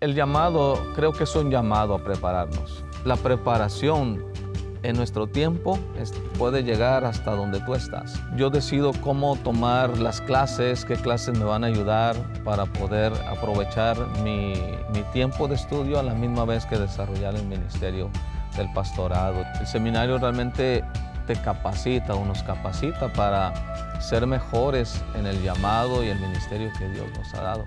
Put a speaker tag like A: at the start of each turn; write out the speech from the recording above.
A: El llamado creo que es un llamado a prepararnos. La preparación en nuestro tiempo puede llegar hasta donde tú estás. Yo decido cómo tomar las clases, qué clases me van a ayudar para poder aprovechar mi, mi tiempo de estudio a la misma vez que desarrollar el ministerio del pastorado. El seminario realmente te capacita o nos capacita para ser mejores en el llamado y el ministerio que Dios nos ha dado.